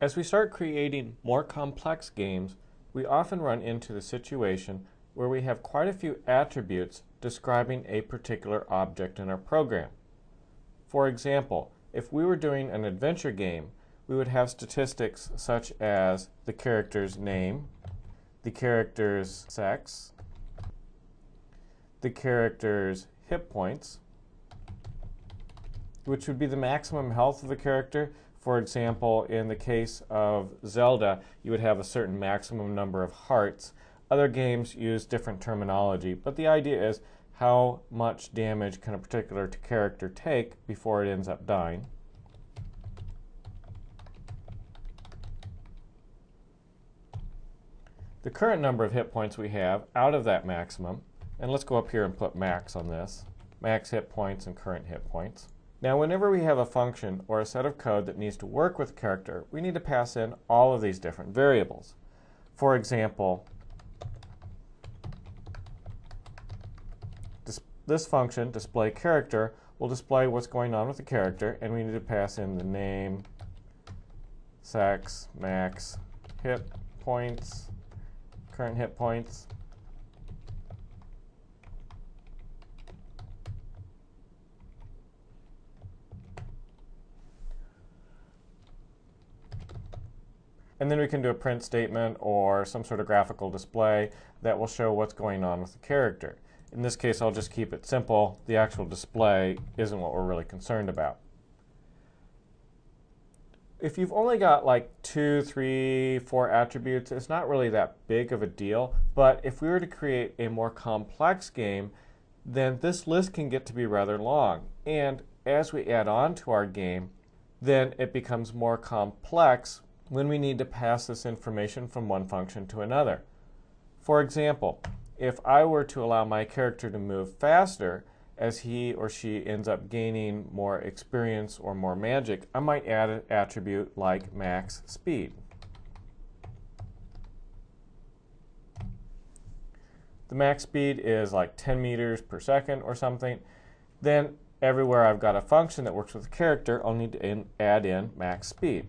As we start creating more complex games, we often run into the situation where we have quite a few attributes describing a particular object in our program. For example, if we were doing an adventure game, we would have statistics such as the character's name, the character's sex, the character's hit points, which would be the maximum health of the character, for example, in the case of Zelda, you would have a certain maximum number of hearts. Other games use different terminology, but the idea is how much damage can a particular character take before it ends up dying. The current number of hit points we have out of that maximum, and let's go up here and put max on this, max hit points and current hit points. Now, whenever we have a function or a set of code that needs to work with character, we need to pass in all of these different variables. For example, this function, display character, will display what's going on with the character, and we need to pass in the name, sex, max, hit points, current hit points, And then we can do a print statement or some sort of graphical display that will show what's going on with the character. In this case, I'll just keep it simple. The actual display isn't what we're really concerned about. If you've only got like two, three, four attributes, it's not really that big of a deal. But if we were to create a more complex game, then this list can get to be rather long. And as we add on to our game, then it becomes more complex when we need to pass this information from one function to another. For example, if I were to allow my character to move faster as he or she ends up gaining more experience or more magic, I might add an attribute like max speed. The max speed is like 10 meters per second or something. Then everywhere I've got a function that works with a character, I'll need to in add in max speed.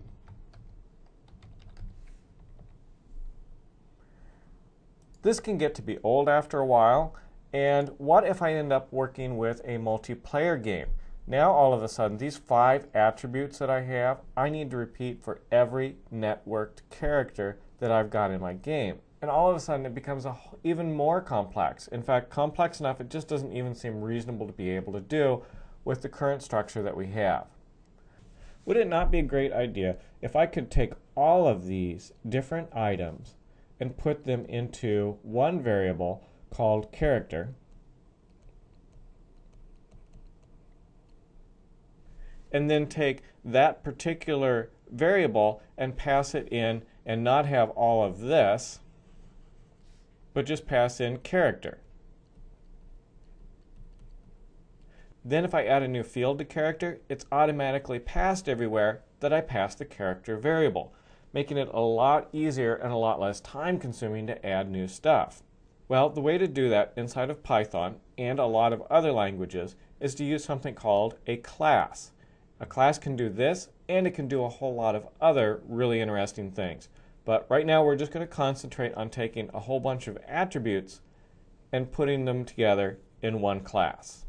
This can get to be old after a while. And what if I end up working with a multiplayer game? Now all of a sudden, these five attributes that I have, I need to repeat for every networked character that I've got in my game. And all of a sudden, it becomes a, even more complex. In fact, complex enough it just doesn't even seem reasonable to be able to do with the current structure that we have. Would it not be a great idea if I could take all of these different items and put them into one variable called character. And then take that particular variable and pass it in and not have all of this, but just pass in character. Then if I add a new field to character, it's automatically passed everywhere that I pass the character variable making it a lot easier and a lot less time consuming to add new stuff. Well, the way to do that inside of Python and a lot of other languages is to use something called a class. A class can do this and it can do a whole lot of other really interesting things. But right now we're just going to concentrate on taking a whole bunch of attributes and putting them together in one class.